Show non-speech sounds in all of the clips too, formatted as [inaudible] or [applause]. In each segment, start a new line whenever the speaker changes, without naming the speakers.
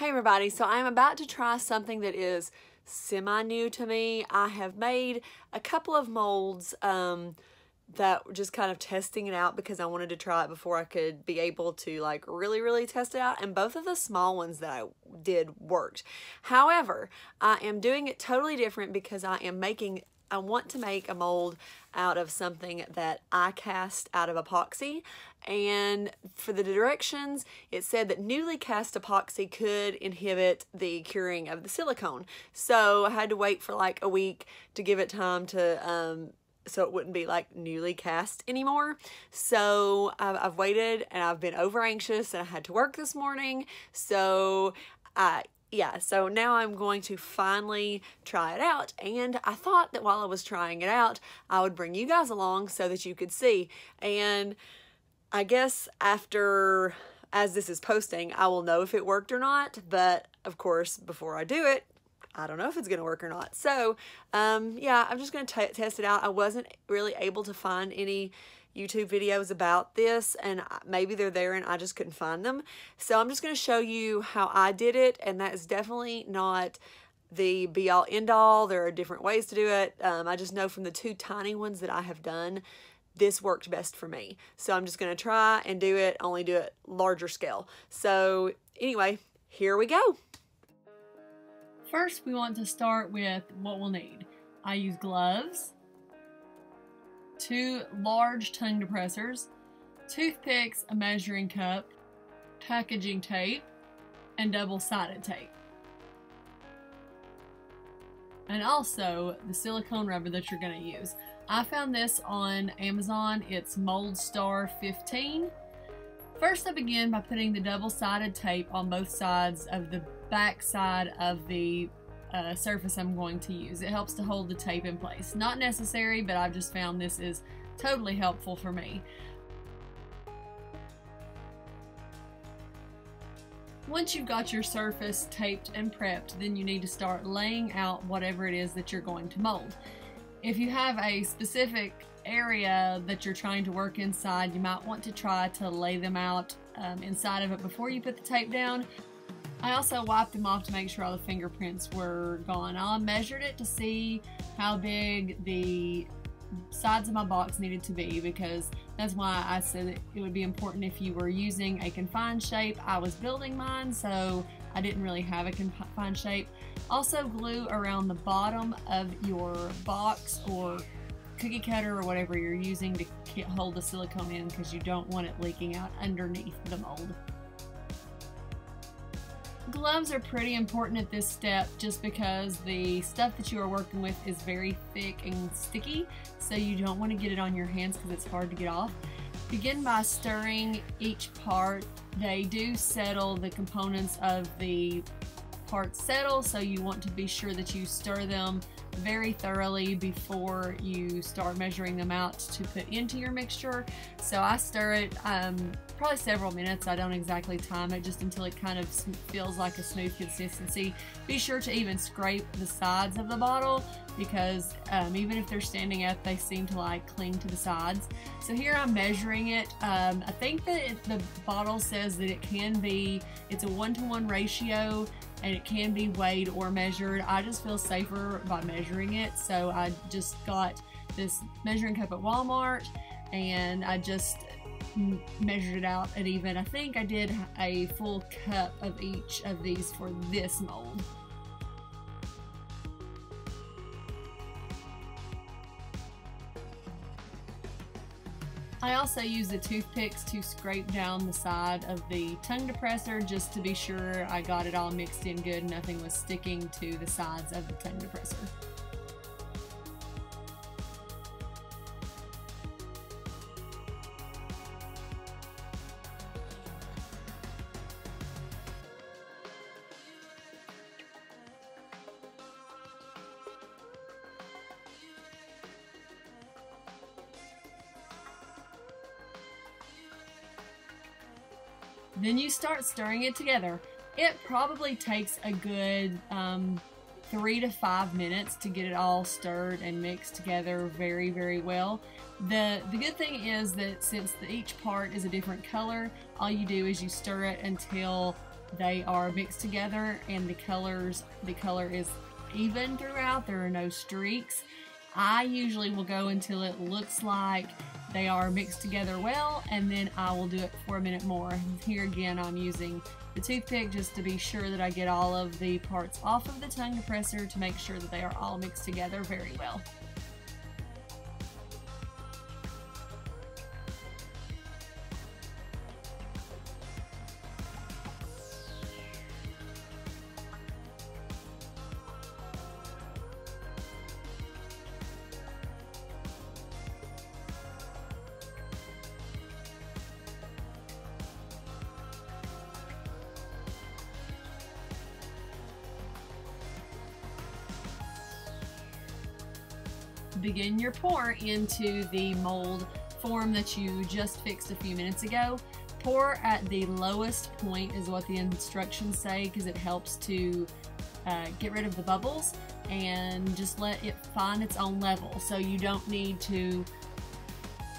Hey everybody, so I'm about to try something that is semi-new to me. I have made a couple of molds um, that just kind of testing it out because I wanted to try it before I could be able to like really, really test it out. And both of the small ones that I did worked. However, I am doing it totally different because I am making I want to make a mold out of something that I cast out of epoxy and for the directions it said that newly cast epoxy could inhibit the curing of the silicone so I had to wait for like a week to give it time to um, so it wouldn't be like newly cast anymore. So I've, I've, waited and I've been over anxious and I had to work this morning. So I yeah, so now I'm going to finally try it out. And I thought that while I was trying it out, I would bring you guys along so that you could see. And I guess after, as this is posting, I will know if it worked or not. But of course, before I do it, I don't know if it's going to work or not. So, um, yeah, I'm just going to test it out. I wasn't really able to find any YouTube videos about this and maybe they're there and I just couldn't find them. So I'm just going to show you how I did it and that is definitely not the be all end all. There are different ways to do it. Um, I just know from the two tiny ones that I have done, this worked best for me. So I'm just going to try and do it, only do it larger scale. So anyway, here we go.
First, we want to start with what we'll need. I use gloves, two large tongue depressors, toothpicks, a measuring cup, packaging tape, and double-sided tape. And also the silicone rubber that you're going to use. I found this on Amazon. It's Mold Star 15. First I begin by putting the double-sided tape on both sides of the back side of the uh, surface I'm going to use. It helps to hold the tape in place. Not necessary, but I've just found this is totally helpful for me. Once you've got your surface taped and prepped, then you need to start laying out whatever it is that you're going to mold. If you have a specific area that you're trying to work inside, you might want to try to lay them out um, inside of it before you put the tape down I also wiped them off to make sure all the fingerprints were gone. I measured it to see how big the sides of my box needed to be because that's why I said it would be important if you were using a confined shape. I was building mine so I didn't really have a confined shape. Also glue around the bottom of your box or cookie cutter or whatever you're using to hold the silicone in because you don't want it leaking out underneath the mold. Gloves are pretty important at this step just because the stuff that you are working with is very thick and sticky, so you don't want to get it on your hands because it's hard to get off. Begin by stirring each part. They do settle the components of the parts settle, so you want to be sure that you stir them very thoroughly before you start measuring them out to put into your mixture. So I stir it um, probably several minutes. I don't exactly time it just until it kind of feels like a smooth consistency. Be sure to even scrape the sides of the bottle because um, even if they're standing up, they seem to like cling to the sides. So here I'm measuring it. Um, I think that the bottle says that it can be, it's a one-to-one -one ratio and it can be weighed or measured. I just feel safer by measuring it. So I just got this measuring cup at Walmart and I just measured it out at even. I think I did a full cup of each of these for this mold. I also use the toothpicks to scrape down the side of the tongue depressor just to be sure I got it all mixed in good nothing was sticking to the sides of the tongue depressor. Then you start stirring it together. It probably takes a good um, three to five minutes to get it all stirred and mixed together very, very well. The, the good thing is that since the, each part is a different color, all you do is you stir it until they are mixed together and the colors, the color is even throughout. There are no streaks. I usually will go until it looks like they are mixed together well and then I will do it for a minute more. Here again I'm using the toothpick just to be sure that I get all of the parts off of the tongue depressor to make sure that they are all mixed together very well. Begin your pour into the mold form that you just fixed a few minutes ago. Pour at the lowest point is what the instructions say because it helps to uh, get rid of the bubbles and just let it find its own level. So you don't need to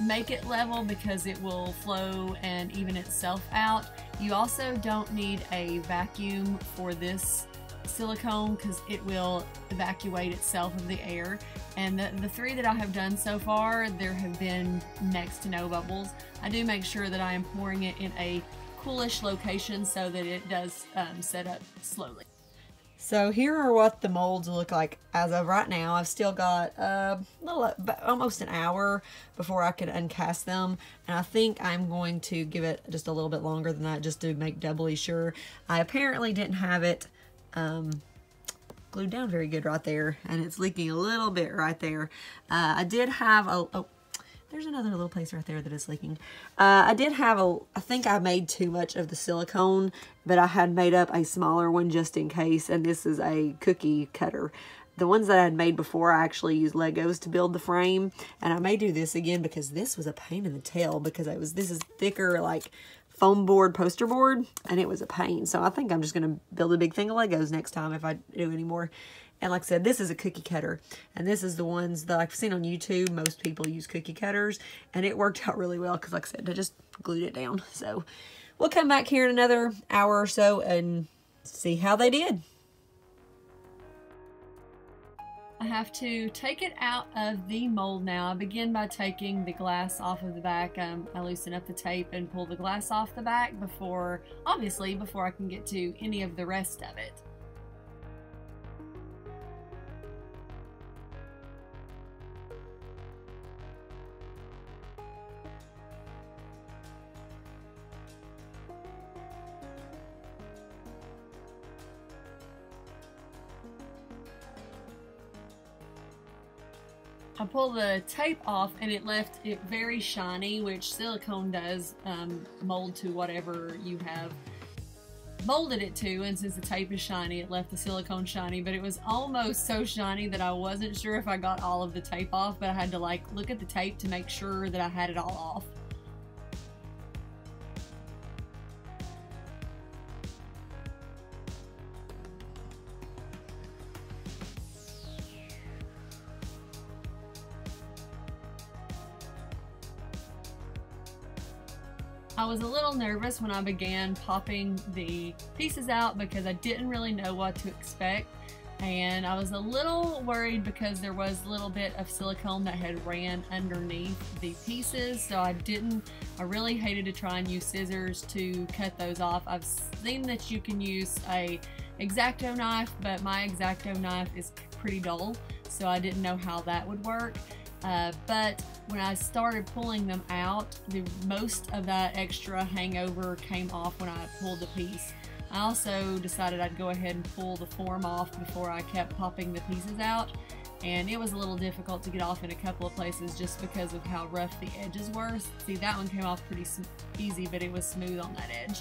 make it level because it will flow and even itself out. You also don't need a vacuum for this silicone because it will evacuate itself of the air. And the, the three that I have done so far, there have been next to no bubbles. I do make sure that I am pouring it in a coolish location so that it does um, set up slowly.
So here are what the molds look like as of right now. I've still got uh, a little, almost an hour before I can uncast them. And I think I'm going to give it just a little bit longer than that just to make doubly sure. I apparently didn't have it um, glued down very good right there and it's leaking a little bit right there. Uh, I did have a, oh, there's another little place right there that is leaking. Uh, I did have a, I think I made too much of the silicone, but I had made up a smaller one just in case, and this is a cookie cutter. The ones that I had made before, I actually used Legos to build the frame, and I may do this again because this was a pain in the tail because it was, this is thicker, like foam board poster board and it was a pain. So I think I'm just going to build a big thing of Legos next time if I do anymore. And like I said, this is a cookie cutter. And this is the ones that I've seen on YouTube. Most people use cookie cutters. And it worked out really well because like I said, I just glued it down. So we'll come back here in another hour or so and see how they did.
I have to take it out of the mold now. I begin by taking the glass off of the back. Um, I loosen up the tape and pull the glass off the back before, obviously, before I can get to any of the rest of it. I pulled the tape off and it left it very shiny, which silicone does um, mold to whatever you have molded it to. And since the tape is shiny, it left the silicone shiny, but it was almost so shiny that I wasn't sure if I got all of the tape off, but I had to like look at the tape to make sure that I had it all off. I was a little nervous when I began popping the pieces out because I didn't really know what to expect. And I was a little worried because there was a little bit of silicone that had ran underneath the pieces. So I didn't I really hated to try and use scissors to cut those off. I've seen that you can use a X-Acto knife but my X-Acto knife is pretty dull so I didn't know how that would work uh, but when I started pulling them out, the most of that extra hangover came off when I pulled the piece. I also decided I'd go ahead and pull the form off before I kept popping the pieces out. And it was a little difficult to get off in a couple of places just because of how rough the edges were. See, that one came off pretty easy, but it was smooth on that edge.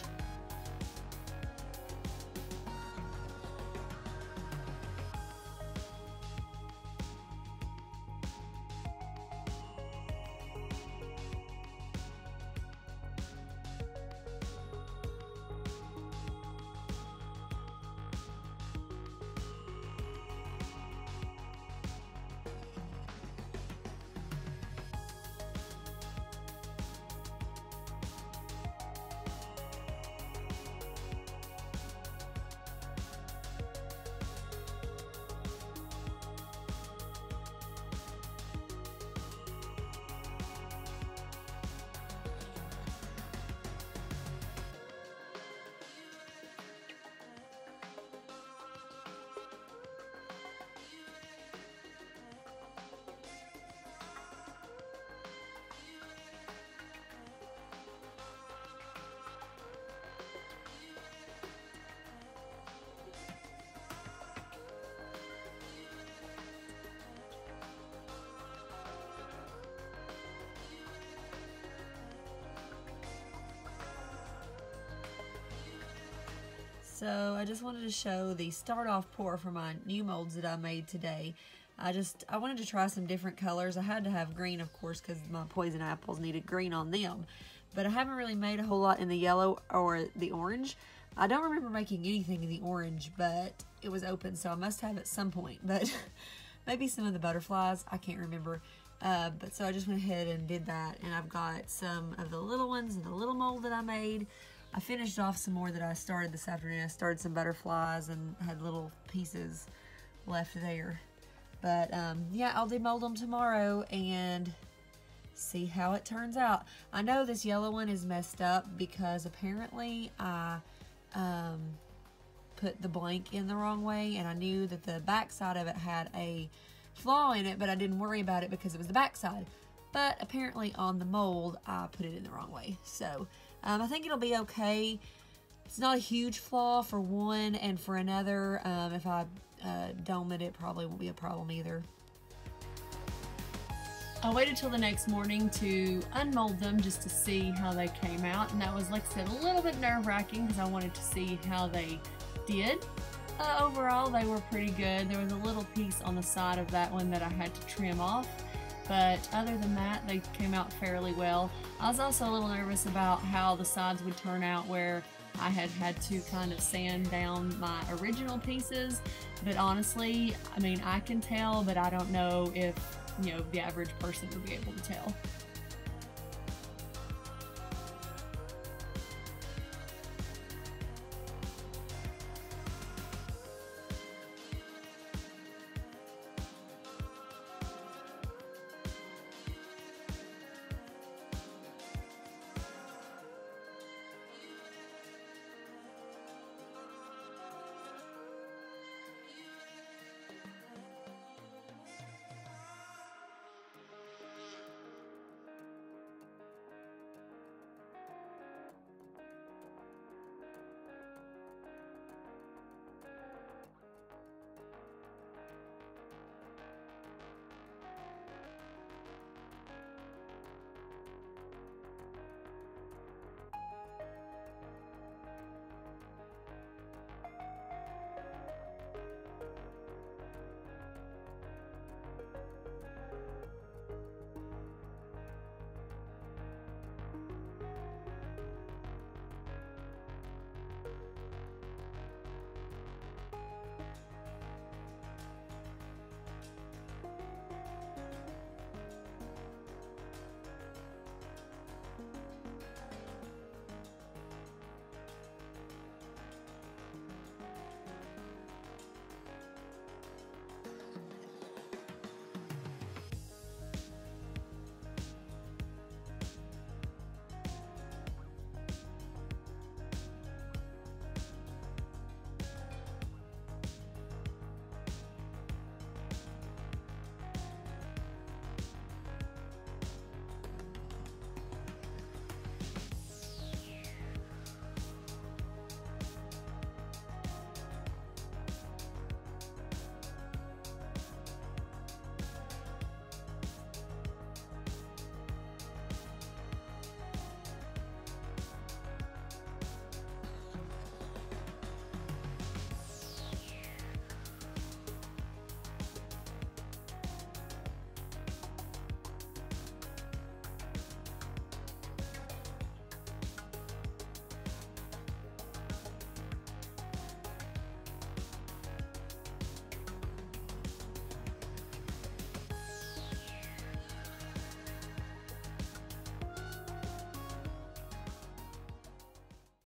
So I just wanted to show the start off pour for my new molds that I made today. I just, I wanted to try some different colors. I had to have green, of course, because my poison apples needed green on them. But I haven't really made a whole lot in the yellow or the orange. I don't remember making anything in the orange, but it was open, so I must have at some point. But [laughs] maybe some of the butterflies, I can't remember. Uh, but so I just went ahead and did that, and I've got some of the little ones and the little mold that I made. I finished off some more that I started this afternoon. I started some butterflies and had little pieces left there. But um, yeah, I'll demold them tomorrow and see how it turns out. I know this yellow one is messed up because apparently I um, put the blank in the wrong way and I knew that the back side of it had a flaw in it, but I didn't worry about it because it was the back side. But apparently on the mold, I put it in the wrong way. So um, I think it'll be okay. It's not a huge flaw for one, and for another, um, if I uh, dome it, it probably won't be a problem either.
I waited till the next morning to unmold them just to see how they came out, and that was, like I said, a little bit nerve wracking because I wanted to see how they did. Uh, overall, they were pretty good. There was a little piece on the side of that one that I had to trim off, but other than that, they came out fairly well. I was also a little nervous about how the sides would turn out where I had had to kind of sand down my original pieces, but honestly, I mean, I can tell, but I don't know if, you know, the average person would be able to tell.